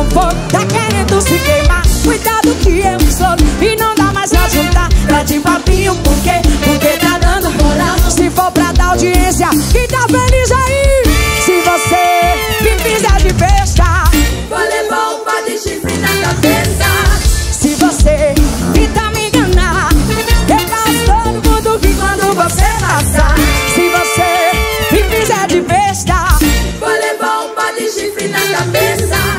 com fogo Tá querendo se queimar. Cuidado que é sou. E não dá mais pra juntar. Tá de papinho, por quê? Porque tá dando moral Se for pra dar audiência quem tá feliz aí. Se você me fizer de besta Vou levar um par de chifre na cabeça. Se você tentar tá me enganar Eu faço todo mundo que quando você passar. Se você me fizer de besta Vou levar um par de chifre na cabeça.